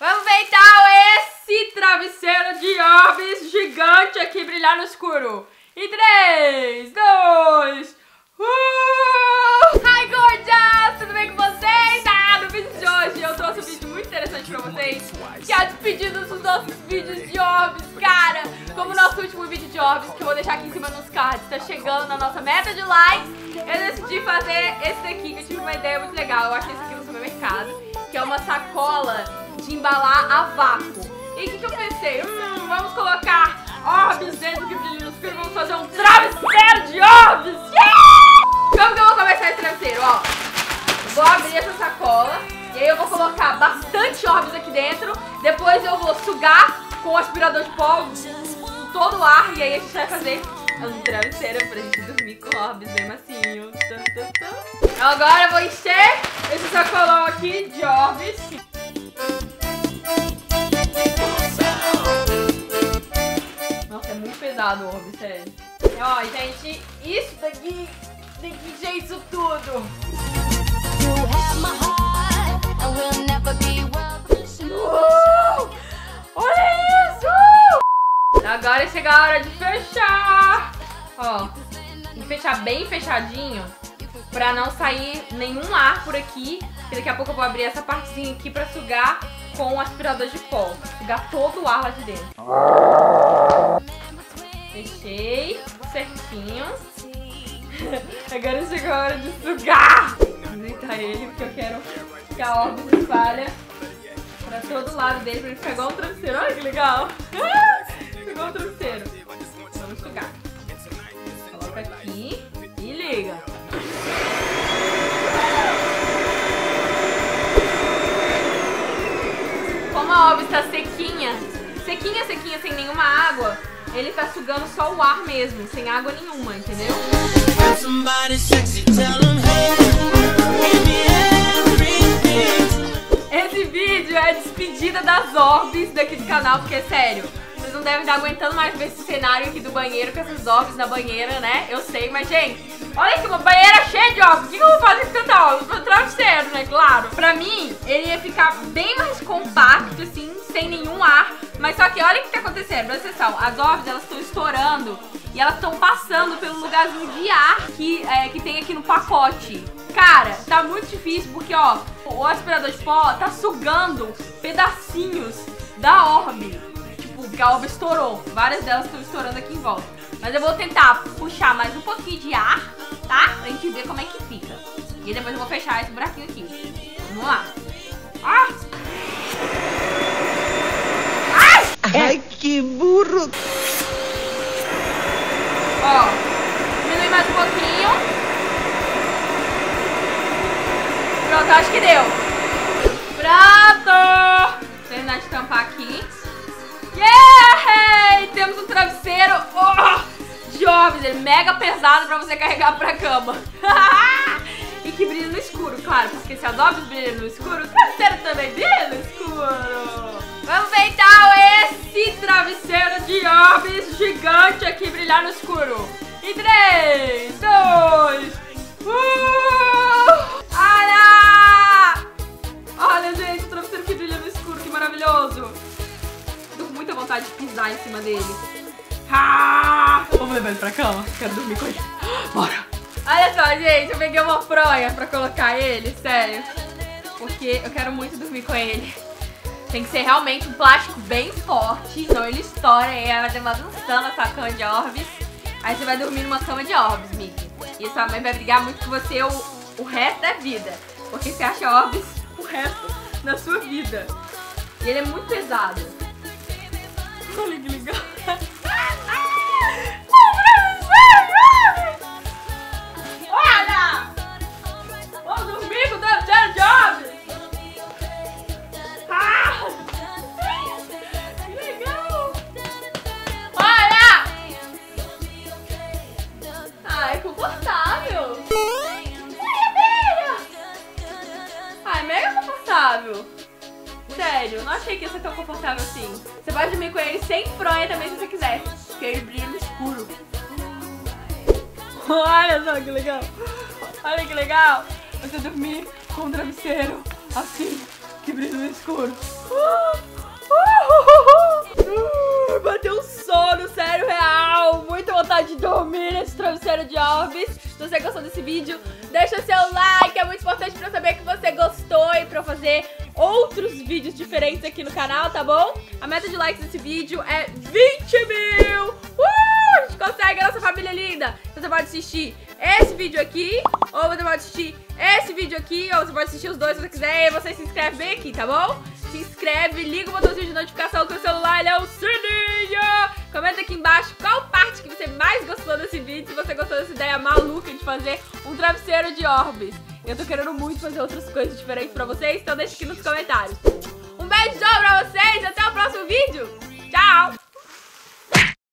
Vamos então esse travesseiro de orbes gigante aqui brilhar no escuro. Em 3, 2, 1. Hi, gordas! Tudo bem com vocês? Ah, no vídeo de hoje eu trouxe um vídeo muito interessante pra vocês, que é a despedida dos nossos vídeos de orbes, cara! Como o nosso último vídeo de orbes, que eu vou deixar aqui em cima nos cards, tá chegando na nossa meta de likes, eu decidi fazer esse daqui, que eu tive uma ideia muito legal. Eu achei esse aqui no supermercado, que é uma sacola de embalar a vácuo. E o que, que eu pensei? Hum, vamos colocar orbes dentro do brilho no vamos fazer um travesseiro de orbes! Yeah! Como que eu vou começar esse travesseiro? Ó, vou abrir essa sacola e aí eu vou colocar bastante orbes aqui dentro. Depois eu vou sugar com o aspirador de pó todo o ar e aí a gente vai fazer um travesseiro pra gente dormir com orbes bem macinhos. Agora eu vou encher esse sacolão aqui de orbes. Pesado o orbe, sério. Ó, gente, isso daqui tem que isso tudo. Uh, olha isso! Agora chega a hora de fechar. Ó, tem que fechar bem fechadinho pra não sair nenhum ar por aqui. Porque daqui a pouco eu vou abrir essa partezinha aqui pra sugar com o aspirador de pó. Sugar todo o ar lá de dentro. Fechei certinho. Agora chegou a hora de sugar. Deitar ele porque eu quero que a orbe se espalha pra todo lado dele pra ele ficar igual um travesseiro. Olha que legal. igual um travesseiro. Vamos sugar. Coloca aqui e liga. Como a orbe está sequinha, sequinha, sequinha, sem nenhuma água, ele tá sugando só o ar mesmo, sem água nenhuma, entendeu? Esse vídeo é a despedida das orbes daqui do canal, porque, sério, vocês não devem estar aguentando mais ver esse cenário aqui do banheiro com essas orbes na banheira, né? Eu sei, mas, gente, olha aqui, uma banheira cheia de orbes. O que eu vou fazer com tanta orbes? Travesseiro, né? Claro. Pra mim, ele ia ficar bem mais compacto, assim, sem nenhum ar. Mas só que olha o que tá acontecendo, presta atenção. As orbes, elas estão estourando e elas estão passando pelo lugarzinho de ar que, é, que tem aqui no pacote. Cara, tá muito difícil porque, ó, o aspirador de pó tá sugando pedacinhos da orbe. Tipo, porque a orbe estourou. Várias delas estão estourando aqui em volta. Mas eu vou tentar puxar mais um pouquinho de ar, tá? Pra gente ver como é que fica. E depois eu vou fechar esse buraquinho aqui. Vamos lá. Ah! Ai, que burro! Ó, diminui mais um pouquinho. Pronto, acho que deu. Pronto! Vou terminar de tampar aqui. Ele mega pesado pra você carregar pra cama. e que brilha no escuro, claro, porque se as orbes brilham no escuro, o travesseiro também brilha no escuro. Vamos ver então esse travesseiro de orbes gigante aqui brilhar no escuro. Em 3, 2, Ele pra cama? Quero dormir com ele. Bora! Olha só, gente, eu peguei uma fronha pra colocar ele, sério. Porque eu quero muito dormir com ele. Tem que ser realmente um plástico bem forte, senão ele estoura e aí vai balançando essa cama de orbes. Aí você vai dormir numa cama de orbes, Mickey. E sua mãe vai brigar muito com você o, o resto da vida. Porque você acha orbes o resto da sua vida. E ele é muito pesado. Olha que legal. sério, não achei que ia ser tão confortável assim. Você pode dormir com ele sem fronha também se você quiser, porque ele brilha no escuro. Olha só que legal. Olha que legal. Você dormir com um travesseiro assim, que brilha no escuro. Uh, uh, uh, Bateu um sono, sério, real. Muita vontade de dormir nesse travesseiro de Orbis. Se você gostou desse vídeo, deixa seu like. É muito importante pra eu saber que você gostou e pra eu fazer outros vídeos diferentes aqui no canal, tá bom? A meta de likes desse vídeo é 20 mil! Uh! A gente consegue, a nossa família linda! Então você pode assistir esse vídeo aqui, ou você pode assistir esse vídeo aqui, ou você pode assistir os dois se você quiser, e você se inscreve bem aqui, tá bom? Se inscreve, liga o botãozinho de notificação que o celular ele é o sininho! Comenta aqui embaixo qual parte que você mais gostou desse vídeo, se você gostou dessa ideia maluca de fazer um travesseiro de orbes. Eu tô querendo muito fazer outras coisas diferentes pra vocês, então deixa aqui nos comentários. Um beijão pra vocês, até o próximo vídeo. Tchau!